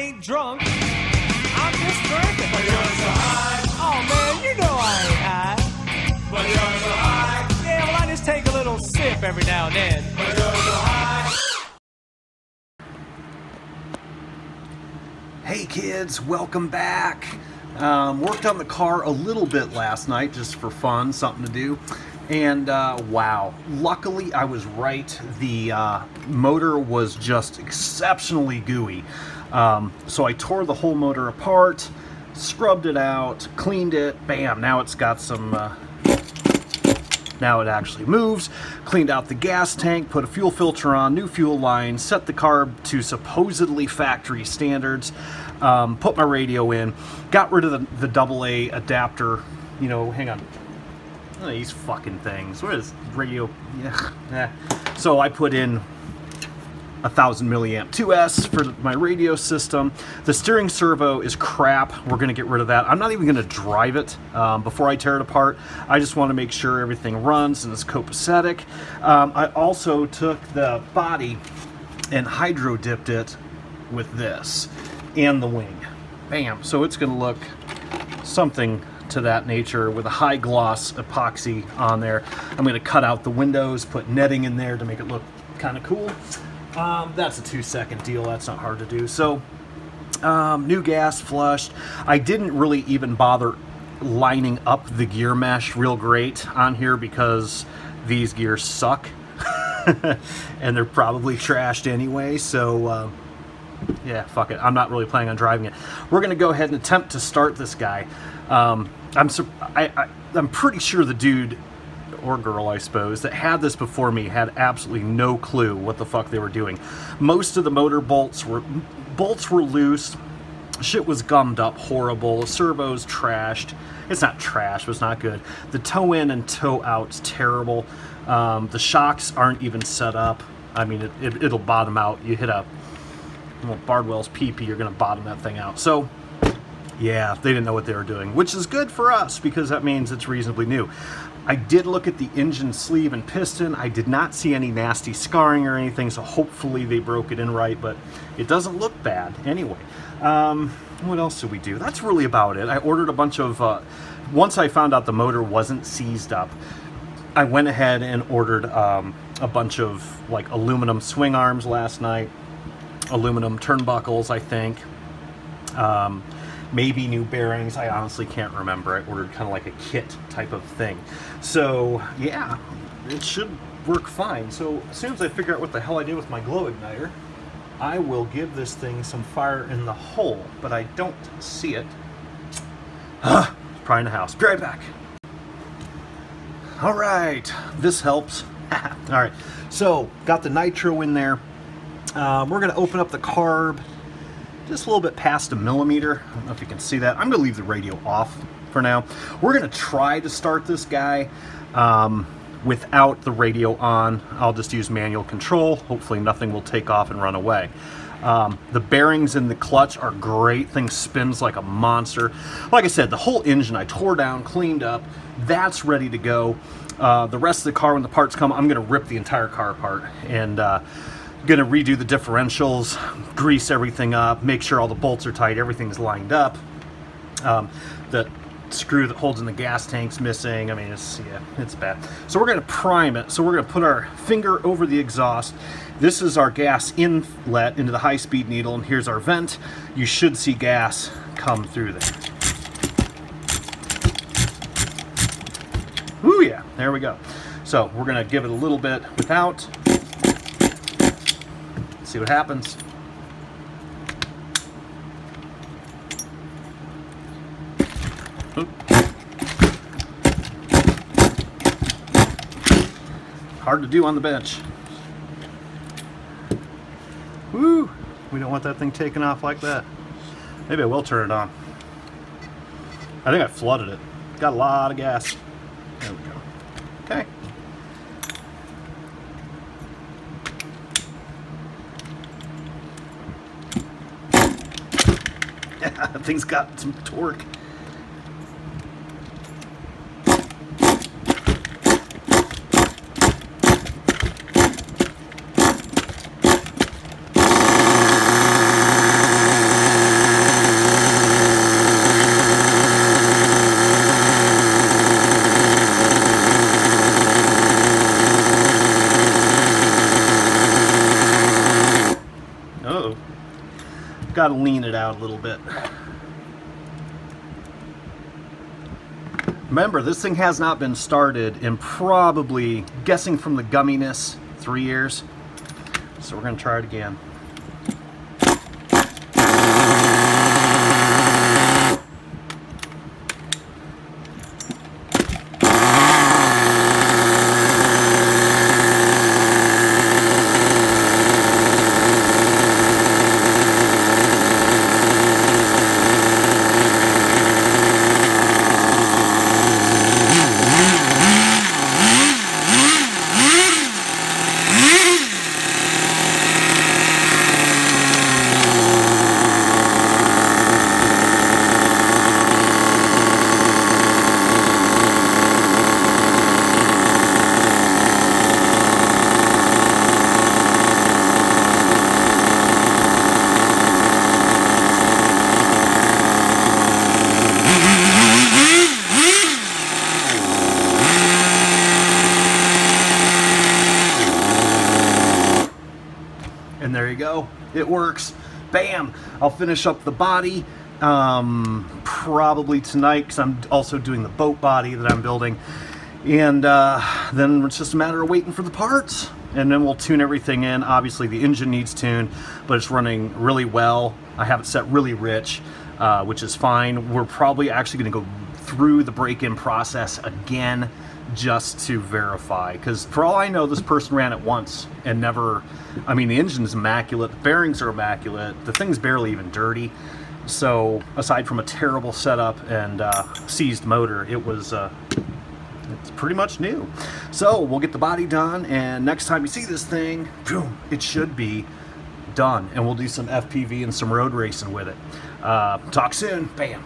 ain't drunk. I'm just drinking. But you're so high. Oh man, you know I ain't high. But you're so high. Yeah, well I just take a little sip every now and then. But you're so high. Hey kids, welcome back. Um, worked on the car a little bit last night just for fun, something to do. And uh, wow, luckily I was right. The uh, motor was just exceptionally gooey. Um, so I tore the whole motor apart, scrubbed it out, cleaned it, bam, now it's got some. Uh, now it actually moves. Cleaned out the gas tank, put a fuel filter on, new fuel line, set the carb to supposedly factory standards, um, put my radio in, got rid of the, the double A adapter. You know, hang on. Oh, these fucking things. What is radio? Yeah. So I put in a thousand milliamp 2S for my radio system. The steering servo is crap. We're going to get rid of that. I'm not even going to drive it um, before I tear it apart. I just want to make sure everything runs and is copacetic. Um, I also took the body and hydro dipped it with this and the wing. Bam. So it's going to look something to that nature with a high gloss epoxy on there. I'm going to cut out the windows, put netting in there to make it look kind of cool. Um, that's a two second deal. That's not hard to do. So, um, new gas flushed. I didn't really even bother lining up the gear mesh real great on here because these gears suck and they're probably trashed anyway. So, uh, yeah, fuck it. I'm not really planning on driving it. We're gonna go ahead and attempt to start this guy. Um, I'm sur- I, I, I'm pretty sure the dude or girl, I suppose, that had this before me had absolutely no clue what the fuck they were doing. Most of the motor bolts were bolts were loose. Shit was gummed up horrible. Servos trashed. It's not trash, but it's not good. The toe in and toe out's terrible. Um, the shocks aren't even set up. I mean, it, it, it'll bottom out. You hit a well, Bardwell's PP, you're going to bottom that thing out. So, yeah, they didn't know what they were doing, which is good for us because that means it's reasonably new. I did look at the engine sleeve and piston. I did not see any nasty scarring or anything, so hopefully they broke it in right, but it doesn't look bad anyway. Um, what else did we do? That's really about it. I ordered a bunch of, uh, once I found out the motor wasn't seized up, I went ahead and ordered um, a bunch of like aluminum swing arms last night, aluminum turnbuckles, I think. Um, maybe new bearings. I honestly can't remember. I ordered kind of like a kit type of thing. So, yeah, it should work fine. So, as soon as I figure out what the hell I did with my glow igniter, I will give this thing some fire in the hole, but I don't see it. Ah, probably in the house. Be right back. All right, this helps. All right, so got the nitro in there. Um, we're to open up the carb just a little bit past a millimeter. I don't know if you can see that. I'm going to leave the radio off for now. We're going to try to start this guy um, without the radio on. I'll just use manual control. Hopefully nothing will take off and run away. Um, the bearings in the clutch are great. Thing spins like a monster. Like I said, the whole engine I tore down, cleaned up. That's ready to go. Uh, the rest of the car, when the parts come, I'm going to rip the entire car apart and uh, gonna redo the differentials, grease everything up, make sure all the bolts are tight, everything's lined up. Um, the screw that holds in the gas tank's missing. I mean, it's yeah, it's bad. So we're gonna prime it. So we're gonna put our finger over the exhaust. This is our gas inlet into the high-speed needle, and here's our vent. You should see gas come through there. Ooh yeah, there we go. So we're gonna give it a little bit without, see what happens. Hard to do on the bench. Woo! We don't want that thing taken off like that. Maybe I will turn it on. I think I flooded it. Got a lot of gas. There we go. Things got some torque. Oh got to lean it out a little bit. Remember, this thing has not been started in probably, guessing from the gumminess, three years. So we're going to try it again. And there you go. It works. Bam! I'll finish up the body um, probably tonight because I'm also doing the boat body that I'm building. And uh, then it's just a matter of waiting for the parts. And then we'll tune everything in. Obviously, the engine needs tuned, but it's running really well. I have it set really rich, uh, which is fine. We're probably actually going to go through the break in process again just to verify because for all I know this person ran it once and never I mean the engine's immaculate the bearings are immaculate the thing's barely even dirty. So aside from a terrible setup and uh, seized motor it was uh, it's pretty much new. So we'll get the body done and next time you see this thing boom, it should be done and we'll do some FPV and some road racing with it. Uh, talk soon. Bam